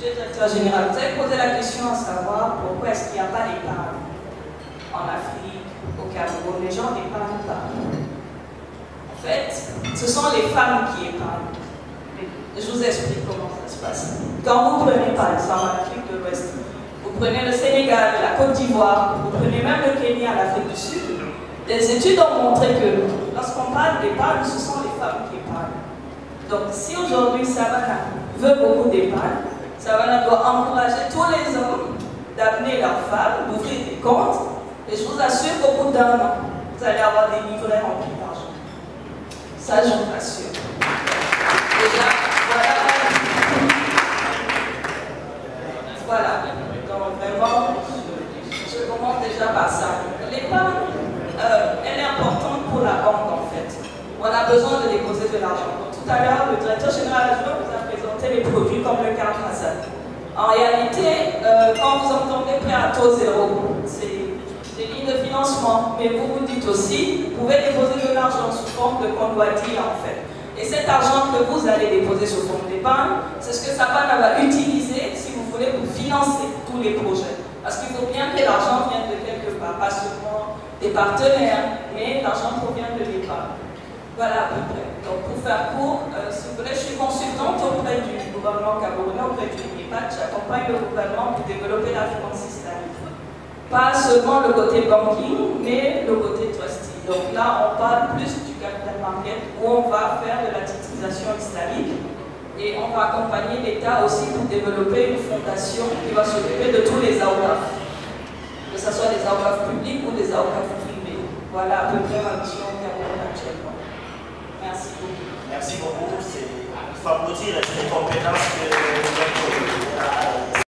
Monsieur le directeur général, vous avez posé la question à savoir pourquoi est-ce qu'il n'y a pas d'épargne en Afrique, au Cameroun. Les gens n'épargnent pas. En fait, ce sont les femmes qui épargnent. Je vous explique comment ça se passe. Quand vous prenez par exemple l'Afrique de l'Ouest, vous prenez le Sénégal, la Côte d'Ivoire, vous prenez même le Kenya, l'Afrique du Sud, des études ont montré que lorsqu'on parle d'épargne, ce sont les femmes qui épargnent. Donc si aujourd'hui Savannah veut beaucoup d'épargne, Savannah doit encourager tous les hommes d'amener leurs femmes, d'ouvrir des comptes. Et je vous assure qu'au bout d'un an, vous allez avoir des livrets remplis d'argent. Ça, je vous assure. Déjà, voilà. Voilà. Donc vraiment, je commence déjà par ça. L'épargne, euh, elle est importante pour la banque en fait. On a besoin de déposer de l'argent. Tout à l'heure, le directeur général adjoint vous a les produits comme le carte En réalité, euh, quand vous entendez prêt à taux zéro, c'est des lignes de financement, mais vous vous dites aussi, vous pouvez déposer de l'argent sous forme de convoitire en fait. Et cet argent que vous allez déposer sous forme d'épargne, c'est ce que Savannah va utiliser si vous voulez vous financer tous les projets. Parce qu'il faut bien que l'argent vienne de quelque part, pas seulement des partenaires, mais l'argent provient de l'épargne. Voilà à peu près. Court, euh, je suis consultante auprès du gouvernement camerounais, auprès du NIPAT. J'accompagne le gouvernement pour développer la finance islamique. Pas seulement le côté banking, mais le côté trustee. Donc là, on parle plus du capital market où on va faire de la titrisation islamique et on va accompagner l'État aussi pour développer une fondation qui va s'occuper de tous les AOCAF, que ce soit des AOCAF publics ou des AOCAF privés. Voilà à peu près ma mission actuellement. tantissimo corsi, mi fa piacere essere completamente